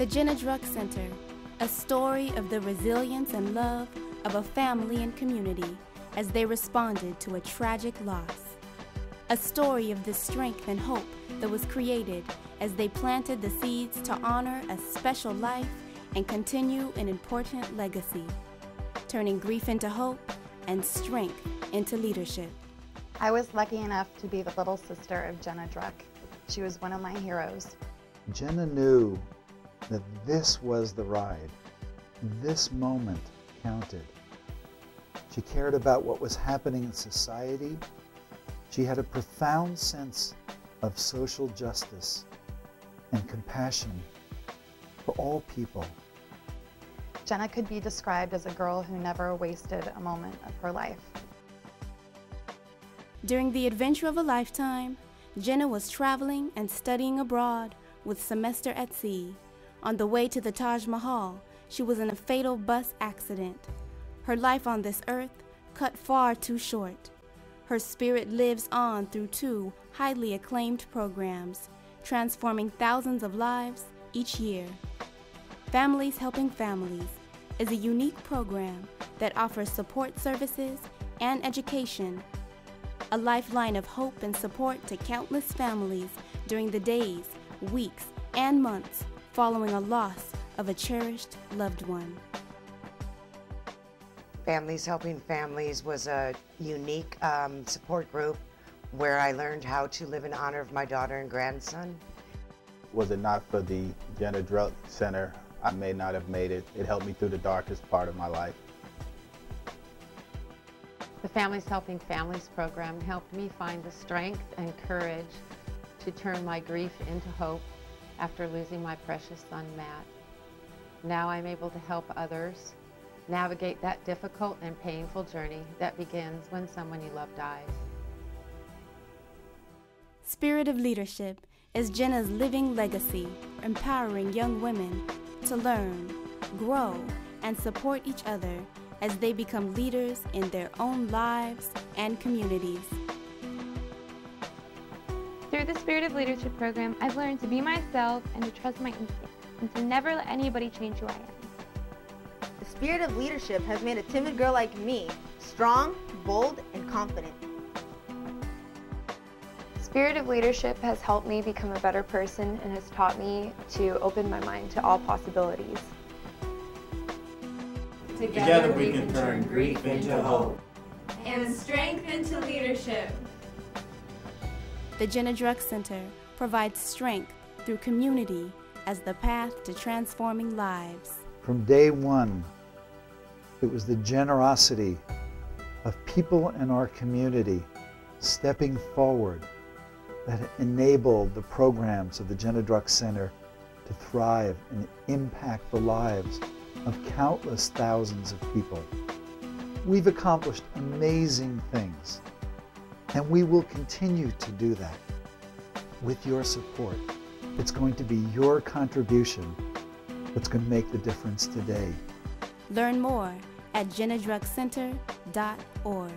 The Jenna Druck Center, a story of the resilience and love of a family and community as they responded to a tragic loss. A story of the strength and hope that was created as they planted the seeds to honor a special life and continue an important legacy, turning grief into hope and strength into leadership. I was lucky enough to be the little sister of Jenna Druck. She was one of my heroes. Jenna knew that this was the ride. This moment counted. She cared about what was happening in society. She had a profound sense of social justice and compassion for all people. Jenna could be described as a girl who never wasted a moment of her life. During the adventure of a lifetime, Jenna was traveling and studying abroad with semester at sea. On the way to the Taj Mahal, she was in a fatal bus accident. Her life on this earth cut far too short. Her spirit lives on through two highly acclaimed programs, transforming thousands of lives each year. Families Helping Families is a unique program that offers support services and education, a lifeline of hope and support to countless families during the days, weeks, and months following a loss of a cherished loved one. Families Helping Families was a unique um, support group where I learned how to live in honor of my daughter and grandson. Was it not for the Jenna Druck Center, I may not have made it. It helped me through the darkest part of my life. The Families Helping Families program helped me find the strength and courage to turn my grief into hope after losing my precious son, Matt. Now I'm able to help others navigate that difficult and painful journey that begins when someone you love dies. Spirit of Leadership is Jenna's living legacy, empowering young women to learn, grow, and support each other as they become leaders in their own lives and communities. Through the Spirit of Leadership program, I've learned to be myself and to trust my instincts and to never let anybody change who I am. The Spirit of Leadership has made a timid girl like me strong, bold, and confident. Spirit of Leadership has helped me become a better person and has taught me to open my mind to all possibilities. Together, Together we can turn grief into hope and strength into leadership. The Jenna Druck Center provides strength through community as the path to transforming lives. From day one, it was the generosity of people in our community stepping forward that enabled the programs of the Jenna Druck Center to thrive and impact the lives of countless thousands of people. We've accomplished amazing things, and we will continue to do that with your support. It's going to be your contribution that's going to make the difference today. Learn more at jennadruckcenter.org.